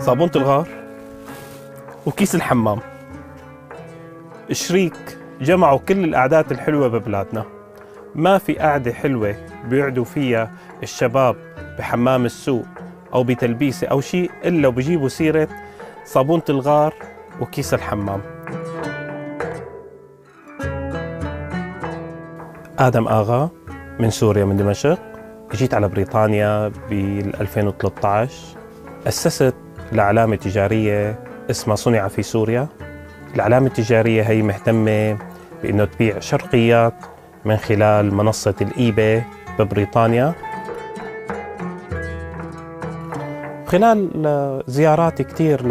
صابونة الغار وكيس الحمام. شريك جمعوا كل القعدات الحلوة ببلادنا. ما في قعدة حلوة بيقعدوا فيها الشباب بحمام السوق أو بتلبيسة أو شيء إلا وبيجيبوا سيرة صابونة الغار وكيس الحمام. آدم آغا من سوريا من دمشق جيت على بريطانيا بال 2013 أسست لعلامة تجارية اسمها صنع في سوريا. العلامة التجارية هي مهتمة بأنه تبيع شرقيات من خلال منصة الإيباي ببريطانيا. خلال زياراتي كثير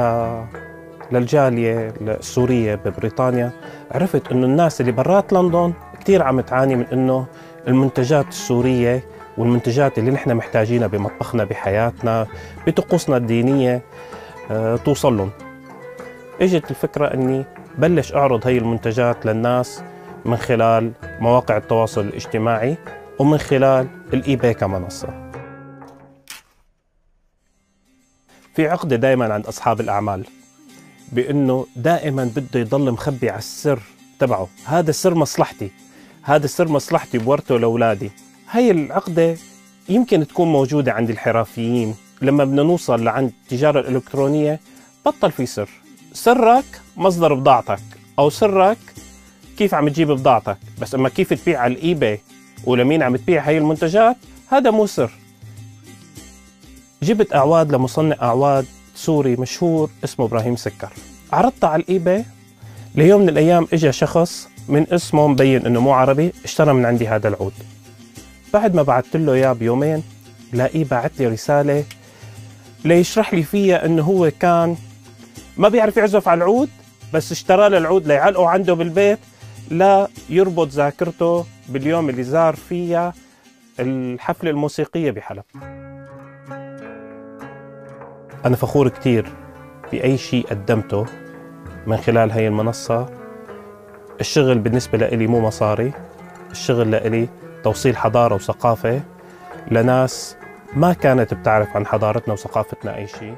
للجالية السورية ببريطانيا عرفت أنه الناس اللي برات لندن كثير عم تعاني من أنه المنتجات السورية والمنتجات اللي نحن محتاجينها بمطبخنا بحياتنا بطقوسنا الدينية آه، توصل لهم. إجت الفكرة إني بلش أعرض هي المنتجات للناس من خلال مواقع التواصل الاجتماعي ومن خلال الايباي كمنصة. في عقدة دائما عند أصحاب الأعمال بأنه دائما بده يضل مخبي على السر تبعه. هذا سر مصلحتي. هذا سر مصلحتي بورته لأولادي. هي العقدة يمكن تكون موجودة عند الحرفيين. لما بدنا نوصل لعند التجارة الإلكترونية بطل في سر. سرك مصدر بضاعتك أو سرك كيف عم تجيب بضاعتك. بس أما كيف تبيع على الإيباي ولمين عم تبيع هاي المنتجات هذا مو سر. جبت أعواد لمصنع أعواد سوري مشهور اسمه إبراهيم سكر. عرضتها على eBay. بيوم من الأيام إجا شخص من اسمه مبيّن إنه مو عربي اشترى من عندي هذا العود. بعد ما بعثت له إياه بيومين لاقيه بعث لي رسالة ليشرح لي فيها إنه هو كان ما بيعرف يعزف على العود بس اشترى له العود ليعلقه عنده بالبيت لا يربط ذاكرته باليوم اللي زار فيها الحفلة الموسيقية بحلب. أنا فخور كتير بأي شيء قدمته من خلال هاي المنصة. الشغل بالنسبة لإلي مو مصاري الشغل لإلي توصيل حضارة وثقافة لناس ما كانت بتعرف عن حضارتنا وثقافتنا أي شيء.